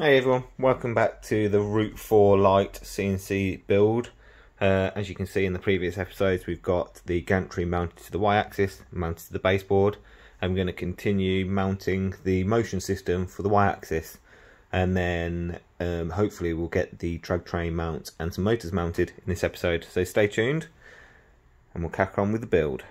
Hey everyone, welcome back to the Root 4 Lite CNC build. Uh, as you can see in the previous episodes, we've got the gantry mounted to the y-axis, mounted to the baseboard. I'm going to continue mounting the motion system for the y-axis. And then um, hopefully we'll get the drag train mount and some motors mounted in this episode. So stay tuned and we'll crack on with the build.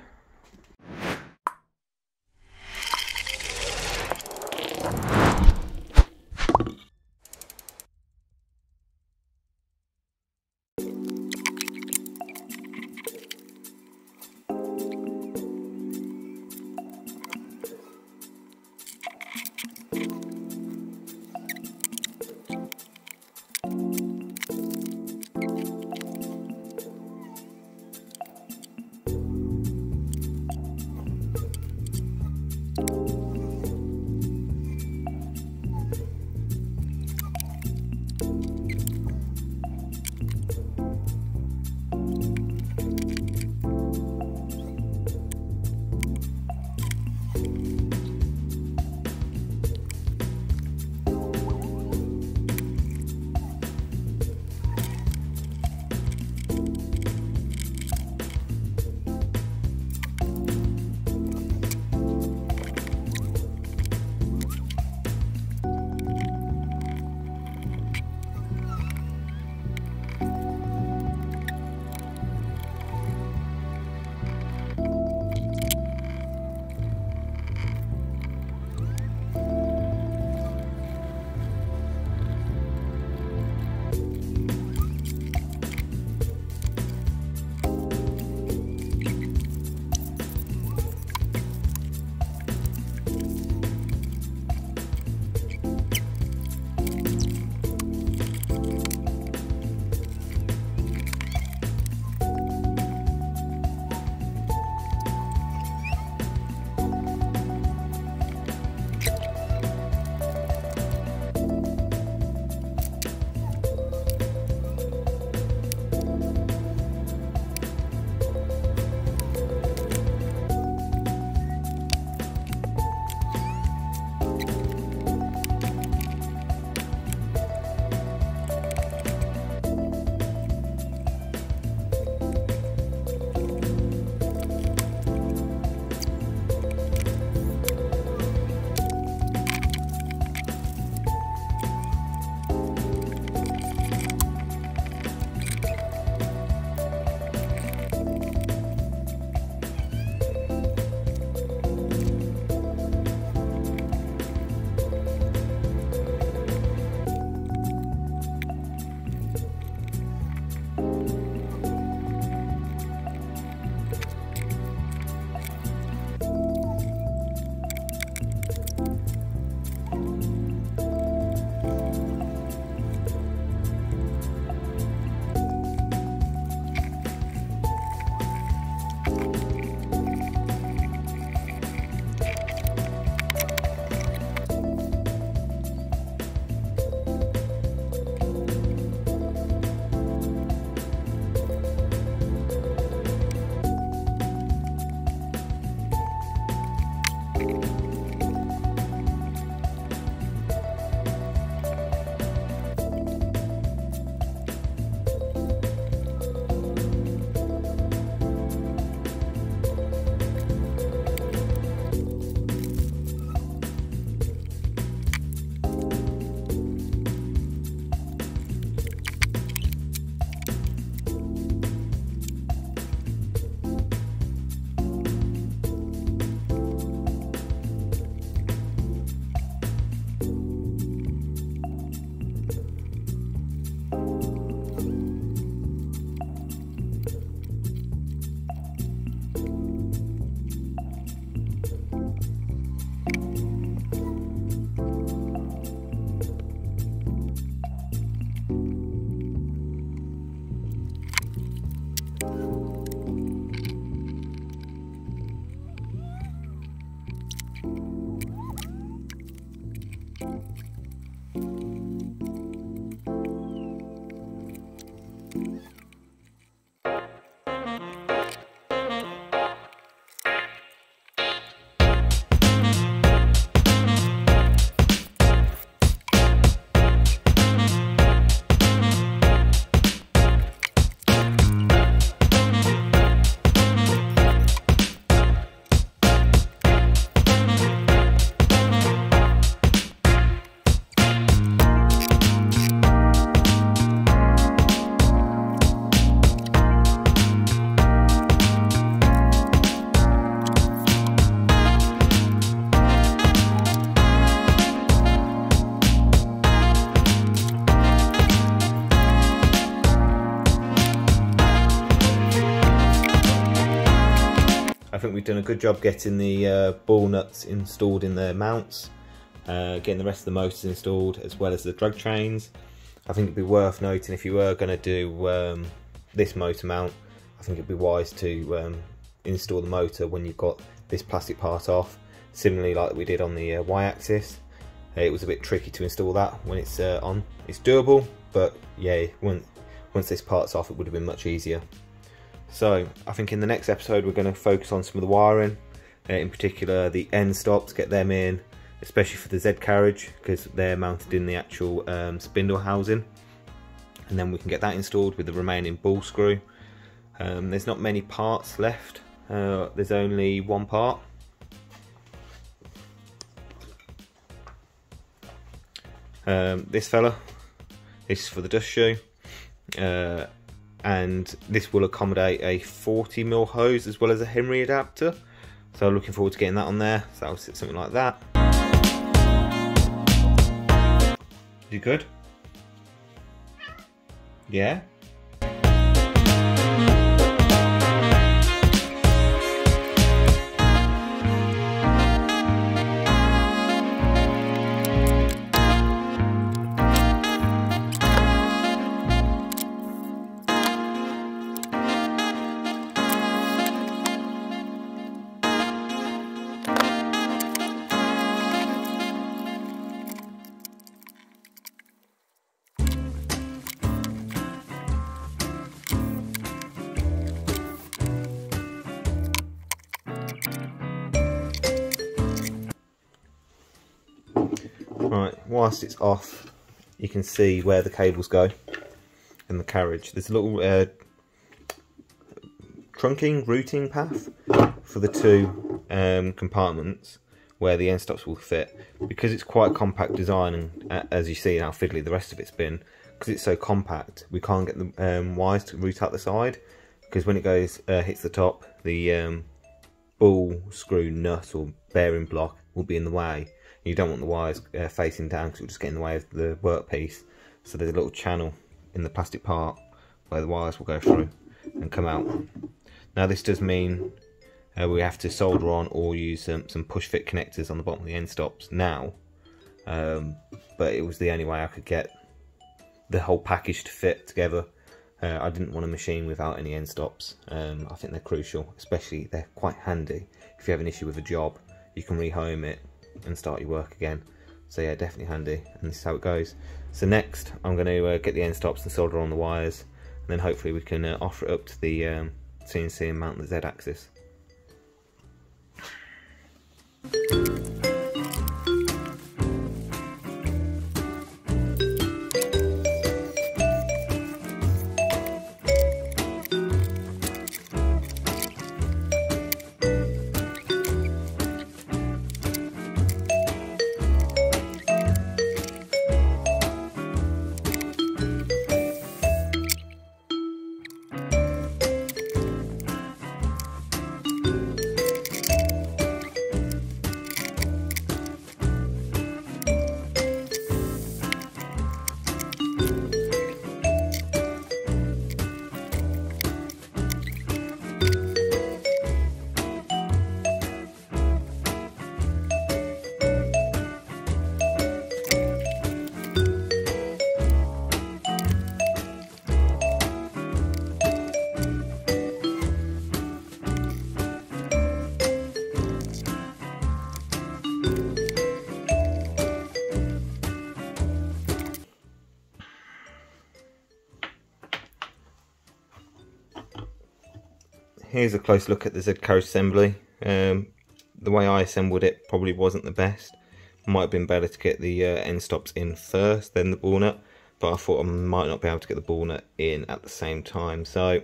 We've done a good job getting the uh, ball nuts installed in the mounts, uh, getting the rest of the motors installed as well as the drag trains. I think it'd be worth noting if you were going to do um, this motor mount, I think it'd be wise to um, install the motor when you've got this plastic part off, similarly like we did on the uh, y-axis. It was a bit tricky to install that when it's uh, on. It's doable, but yeah, when, once this part's off it would have been much easier. So I think in the next episode we're going to focus on some of the wiring, uh, in particular the end stops, get them in, especially for the Z carriage because they're mounted in the actual um, spindle housing. And then we can get that installed with the remaining ball screw. Um, there's not many parts left, uh, there's only one part. Um, this fella, this is for the dust shoe. Uh, and this will accommodate a 40 mil hose as well as a Henry adapter. So looking forward to getting that on there. So that'll sit something like that. You good? Yeah whilst it's off, you can see where the cables go in the carriage. There's a little uh, trunking routing path for the two um, compartments where the end stops will fit. Because it's quite a compact design, and uh, as you see how fiddly the rest of it's been, because it's so compact, we can't get the um, wires to route out the side. Because when it goes uh, hits the top, the um, ball screw nut or bearing block will be in the way you don't want the wires uh, facing down because it will just get in the way of the workpiece. So there's a little channel in the plastic part where the wires will go through and come out. Now this does mean uh, we have to solder on or use um, some push fit connectors on the bottom of the end stops now. Um, but it was the only way I could get the whole package to fit together. Uh, I didn't want a machine without any end stops. Um, I think they're crucial, especially they're quite handy. If you have an issue with a job, you can rehome it and start your work again. So yeah, definitely handy, and this is how it goes. So next, I'm going to uh, get the end stops and solder on the wires, and then hopefully we can uh, offer it up to the um, CNC and mount the Z-axis. Here's a close look at the Z-carriage assembly. Um, the way I assembled it probably wasn't the best. Might have been better to get the uh, end stops in first, then the ball nut. But I thought I might not be able to get the ball nut in at the same time. So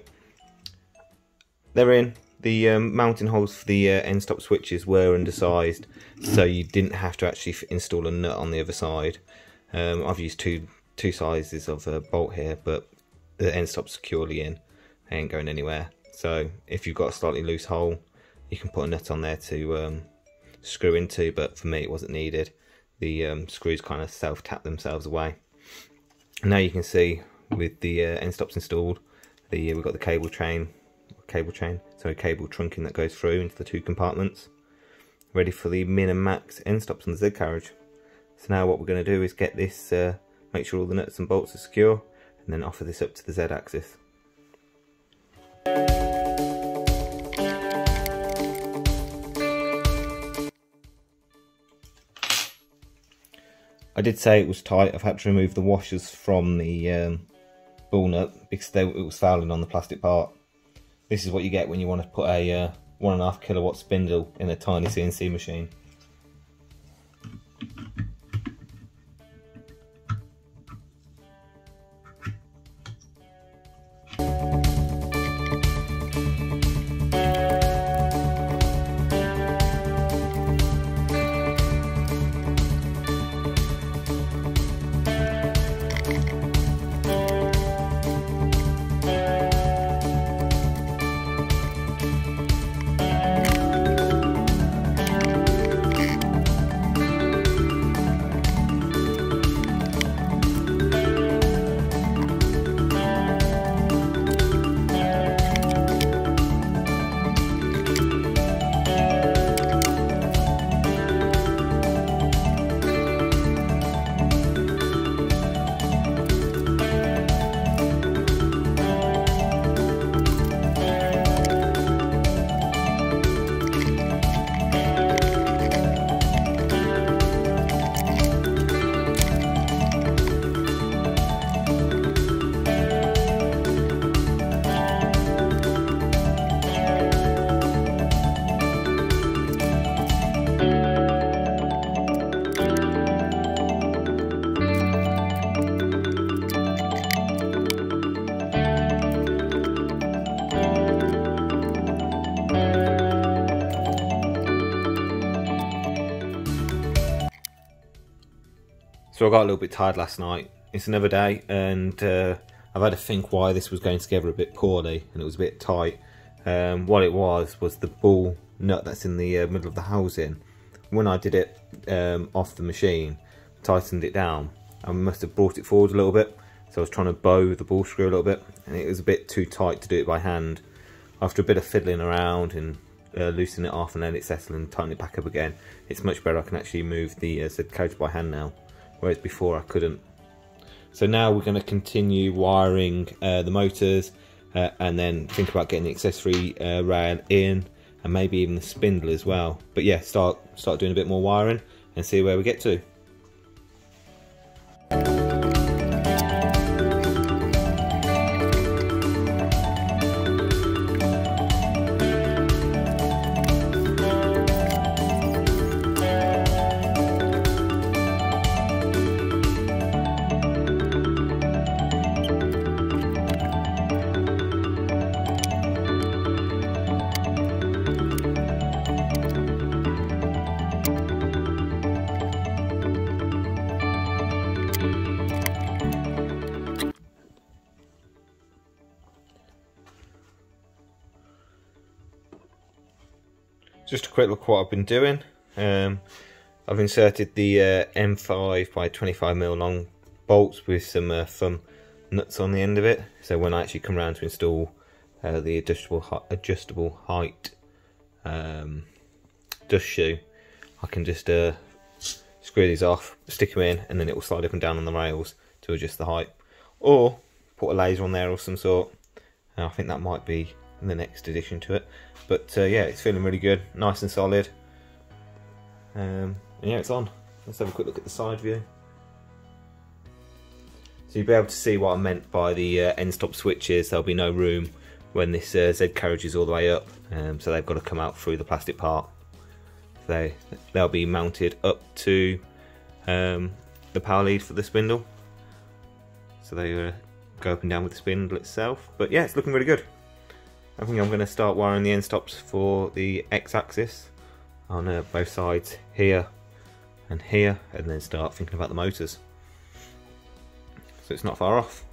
they're in. The um, mounting holes for the uh, end stop switches were undersized, so you didn't have to actually install a nut on the other side. Um, I've used two two sizes of a bolt here, but the end stop's securely in. They ain't going anywhere. So if you've got a slightly loose hole, you can put a nut on there to um, screw into, but for me it wasn't needed. The um, screws kind of self-tap themselves away. Now you can see with the uh, end stops installed, the uh, we've got the cable train cable train, so a cable trunking that goes through into the two compartments. Ready for the min and max end stops on the Z carriage. So now what we're going to do is get this, uh, make sure all the nuts and bolts are secure, and then offer this up to the Z axis. I did say it was tight. I've had to remove the washers from the um, ball nut because they, it was fouling on the plastic part. This is what you get when you want to put a uh, one and a half kilowatt spindle in a tiny CNC machine. I got a little bit tired last night. It's another day and uh, I've had to think why this was going together a bit poorly and it was a bit tight. Um, what it was was the ball nut that's in the uh, middle of the housing. When I did it um, off the machine, tightened it down, I must have brought it forward a little bit. So I was trying to bow the ball screw a little bit and it was a bit too tight to do it by hand. After a bit of fiddling around and uh, loosen it off and let it settle and tighten it back up again, it's much better. I can actually move the uh, carriage by hand now whereas before I couldn't. So now we're going to continue wiring uh, the motors uh, and then think about getting the accessory uh, rail in and maybe even the spindle as well. But yeah, start start doing a bit more wiring and see where we get to. Just a quick look what I've been doing. Um, I've inserted the uh, M5 by 25mm long bolts with some uh, thumb nuts on the end of it. So when I actually come around to install uh, the adjustable adjustable height um, dust shoe, I can just uh, screw these off, stick them in, and then it will slide up and down on the rails to adjust the height. Or put a laser on there of some sort. I think that might be the next addition to it. But uh, yeah, it's feeling really good, nice and solid. Um, and yeah, it's on. Let's have a quick look at the side view. So you'll be able to see what I meant by the uh, end stop switches. There'll be no room when this uh, Z carriage is all the way up, um, so they've got to come out through the plastic part. They they'll be mounted up to um, the power lead for the spindle. So they uh, go up and down with the spindle itself. But yeah, it's looking really good. I think I'm going to start wiring the end stops for the x-axis on uh, both sides here and here and then start thinking about the motors. So it's not far off.